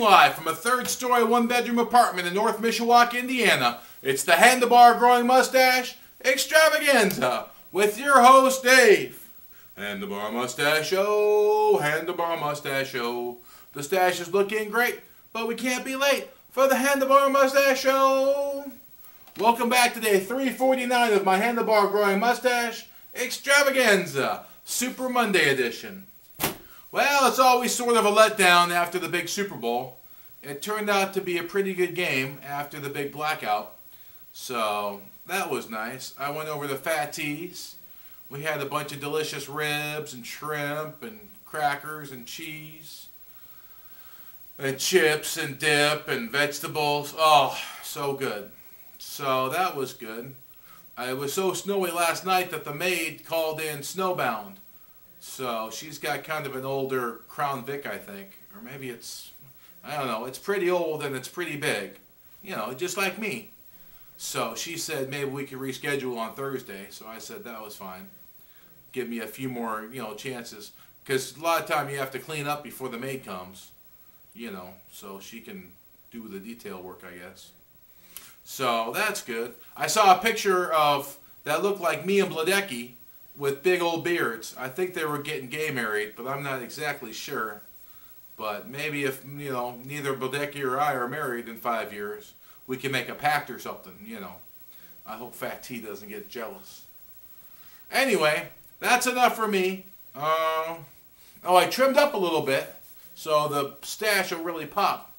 live from a third story, one bedroom apartment in North Mishawaka, Indiana. It's the Handlebar Growing Mustache Extravaganza with your host, Dave. Handlebar Mustache Show, Handlebar Mustache Show. The stash is looking great, but we can't be late for the Handlebar Mustache Show. Welcome back to day 349 of my Handlebar Growing Mustache Extravaganza, Super Monday edition. Well, it's always sort of a letdown after the big Super Bowl. It turned out to be a pretty good game after the big blackout. So that was nice. I went over to Fat T's. We had a bunch of delicious ribs and shrimp and crackers and cheese and chips and dip and vegetables. Oh, so good. So that was good. It was so snowy last night that the maid called in snowbound. So she's got kind of an older Crown Vic, I think. Or maybe it's, I don't know, it's pretty old and it's pretty big. You know, just like me. So she said maybe we could reschedule on Thursday. So I said that was fine. Give me a few more, you know, chances. Because a lot of time you have to clean up before the maid comes. You know, so she can do the detail work, I guess. So that's good. I saw a picture of that looked like me and Bladecki with big old beards. I think they were getting gay married, but I'm not exactly sure. But maybe if, you know, neither Bodecki or I are married in five years, we can make a pact or something, you know. I hope Fat T doesn't get jealous. Anyway, that's enough for me. Uh, oh, I trimmed up a little bit, so the stash will really pop.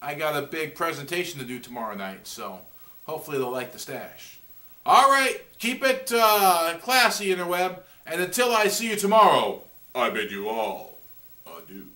I got a big presentation to do tomorrow night, so hopefully they'll like the stash. All right, keep it uh, classy, interweb. And until I see you tomorrow, I bid you all adieu.